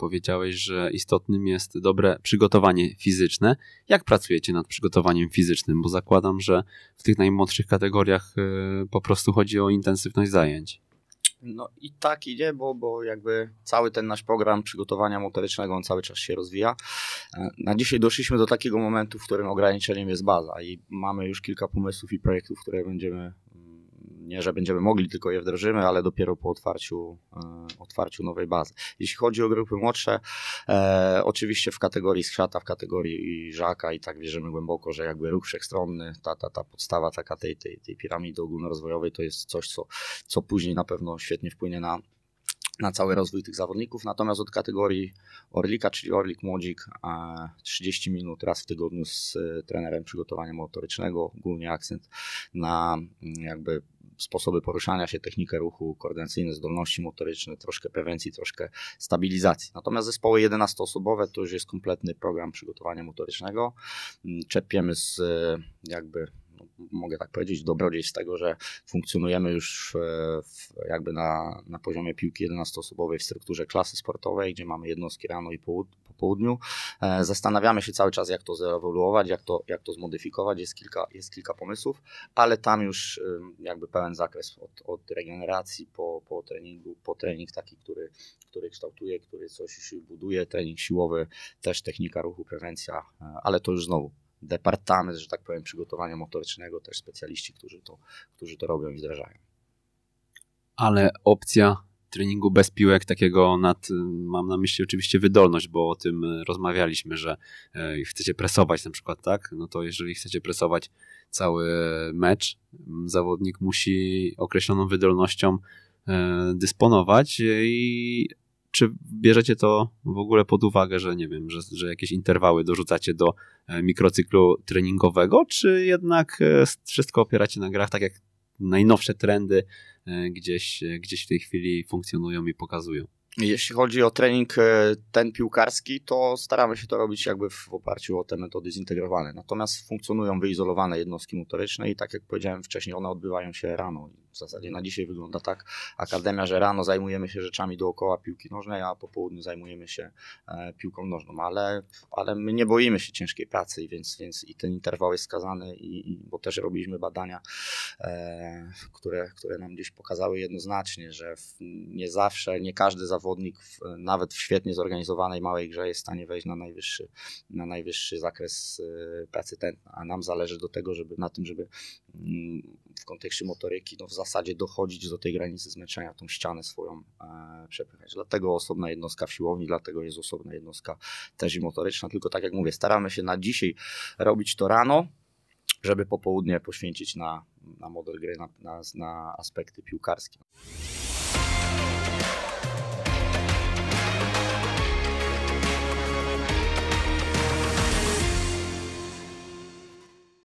powiedziałeś, że istotnym jest dobre przygotowanie fizyczne. Jak pracujecie nad przygotowaniem fizycznym? Bo zakładam, że w tych najmłodszych kategoriach y, po prostu chodzi o intensywność zajęć. No i tak idzie, bo, bo jakby cały ten nasz program przygotowania motorycznego, on cały czas się rozwija. E, na dzisiaj doszliśmy do takiego momentu, w którym ograniczeniem jest baza i mamy już kilka pomysłów i projektów, które będziemy nie, że będziemy mogli, tylko je wdrożymy, ale dopiero po otwarciu, e, otwarciu nowej bazy. Jeśli chodzi o grupy młodsze, e, oczywiście w kategorii skrzata, w kategorii żaka i tak wierzymy głęboko, że jakby ruch wszechstronny, ta, ta, ta podstawa taka tej, tej, tej piramidy ogólnorozwojowej to jest coś, co, co później na pewno świetnie wpłynie na, na cały rozwój tych zawodników. Natomiast od kategorii Orlika, czyli Orlik Młodzik, 30 minut raz w tygodniu z e, trenerem przygotowania motorycznego, głównie akcent na jakby sposoby poruszania się, technikę ruchu, koordynacyjne zdolności motoryczne, troszkę prewencji, troszkę stabilizacji. Natomiast zespoły 11-osobowe to już jest kompletny program przygotowania motorycznego. Mm, czerpiemy z e, jakby mogę tak powiedzieć, dobrodziej z tego, że funkcjonujemy już w, jakby na, na poziomie piłki 11-osobowej w strukturze klasy sportowej, gdzie mamy jednostki rano i po, po południu. E, zastanawiamy się cały czas, jak to zeewoluować, jak to, jak to zmodyfikować. Jest kilka, jest kilka pomysłów, ale tam już jakby pełen zakres od, od regeneracji po, po treningu, po trening taki, który, który kształtuje, który coś buduje, trening siłowy, też technika ruchu, prewencja, e, ale to już znowu departament, że tak powiem, przygotowania motorycznego, też specjaliści, którzy to, którzy to robią i wdrażają. Ale opcja treningu bez piłek, takiego nad, mam na myśli oczywiście wydolność, bo o tym rozmawialiśmy, że e, chcecie presować na przykład, tak? No to jeżeli chcecie presować cały mecz, zawodnik musi określoną wydolnością e, dysponować i czy bierzecie to w ogóle pod uwagę, że nie wiem, że, że jakieś interwały dorzucacie do e, mikrocyklu treningowego, czy jednak e, wszystko opieracie na grach, tak jak najnowsze trendy e, gdzieś, gdzieś w tej chwili funkcjonują i pokazują? Jeśli chodzi o trening ten piłkarski, to staramy się to robić jakby w oparciu o te metody zintegrowane. Natomiast funkcjonują wyizolowane jednostki motoryczne i tak jak powiedziałem wcześniej, one odbywają się rano. W zasadzie na dzisiaj wygląda tak akademia, że rano zajmujemy się rzeczami dookoła piłki nożnej, a po południu zajmujemy się e, piłką nożną. Ale, ale my nie boimy się ciężkiej pracy, więc, więc i ten interwał jest skazany, i, i bo też robiliśmy badania, e, które, które nam gdzieś pokazały jednoznacznie, że w, nie zawsze, nie każdy zawodnik w, nawet w świetnie zorganizowanej małej grze jest w stanie wejść na najwyższy, na najwyższy zakres y, pracy tętna, a nam zależy do tego, żeby na tym, żeby mm, w kontekście motoryki no w zasadzie dochodzić do tej granicy zmęczenia, tą ścianę swoją e, przepychać. Dlatego osobna jednostka w siłowni, dlatego jest osobna jednostka też i motoryczna, tylko tak jak mówię, staramy się na dzisiaj robić to rano, żeby popołudnie poświęcić na, na model gry, na, na, na aspekty piłkarskie.